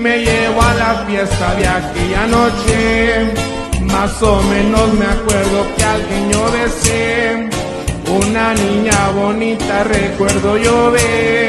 Me llevo a la fiesta de aquella noche. Más o menos me acuerdo que alguien yo besé. Una niña bonita recuerdo yo ver.